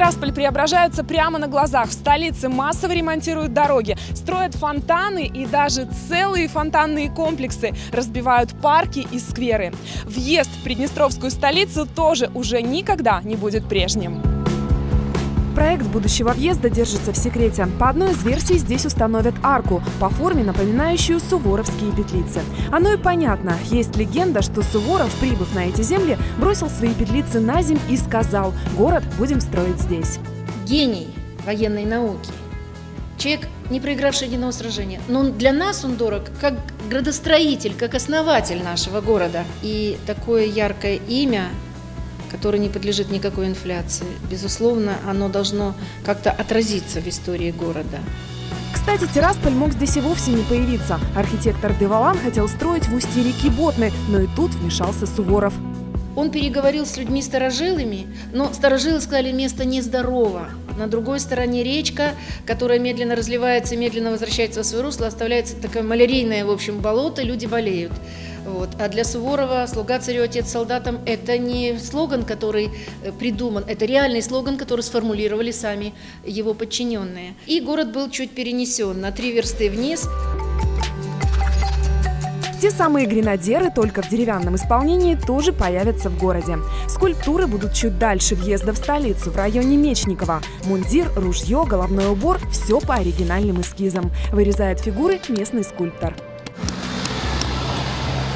Тирасполь преображается прямо на глазах. В столице массово ремонтируют дороги, строят фонтаны и даже целые фонтанные комплексы, разбивают парки и скверы. Въезд в Приднестровскую столицу тоже уже никогда не будет прежним. Проект будущего въезда держится в секрете. По одной из версий здесь установят арку, по форме напоминающую суворовские петлицы. Оно и понятно. Есть легенда, что Суворов, прибыв на эти земли, бросил свои петлицы на земь и сказал «Город будем строить здесь». Гений военной науки. Человек, не проигравший ни одного сражения. Но для нас он дорог как градостроитель, как основатель нашего города. И такое яркое имя которое не подлежит никакой инфляции. Безусловно, оно должно как-то отразиться в истории города. Кстати, Тирасполь мог здесь и вовсе не появиться. Архитектор Девалан хотел строить в устье реки Ботны, но и тут вмешался Суворов. Он переговорил с людьми старожилами, но старожилы сказали, место нездорово. На другой стороне речка, которая медленно разливается, медленно возвращается в свое русло, оставляется такое малярийное, в общем, болото, люди болеют. Вот. А для Суворова «Слуга царю, отец солдатам» – это не слоган, который э, придуман, это реальный слоган, который сформулировали сами его подчиненные. И город был чуть перенесен на три версты вниз. Те самые гренадеры, только в деревянном исполнении, тоже появятся в городе. Скульптуры будут чуть дальше въезда в столицу, в районе Мечникова. Мундир, ружье, головной убор – все по оригинальным эскизам. Вырезает фигуры местный скульптор.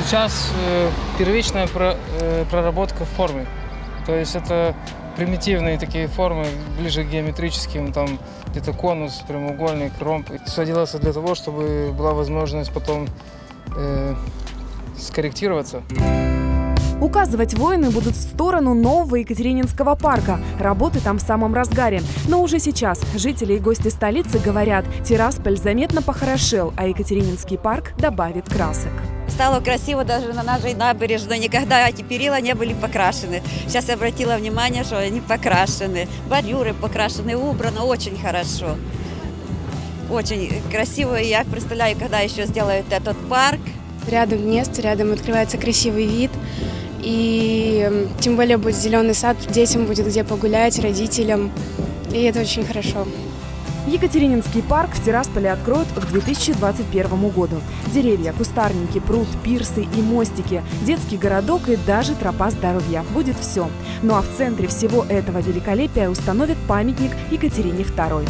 Сейчас э, первичная про, э, проработка в форме. То есть это примитивные такие формы, ближе к геометрическим, там где-то конус, прямоугольник, ромб. Все делается для того, чтобы была возможность потом э, скорректироваться. Указывать воины будут в сторону нового Екатерининского парка. Работы там в самом разгаре. Но уже сейчас жители и гости столицы говорят, Тирасполь заметно похорошел, а Екатерининский парк добавит красок. Стало красиво даже на нашей набережной. Никогда эти перила не были покрашены. Сейчас я обратила внимание, что они покрашены. Бордюры покрашены, убрано очень хорошо. Очень красиво. И я представляю, когда еще сделают этот парк. Рядом место, рядом открывается красивый вид. И тем более будет зеленый сад, детям будет где погулять, родителям. И это очень хорошо. Екатерининский парк в Тирасполе откроют к 2021 году. Деревья, кустарники, пруд, пирсы и мостики, детский городок и даже тропа здоровья. Будет все. Ну а в центре всего этого великолепия установят памятник Екатерине II.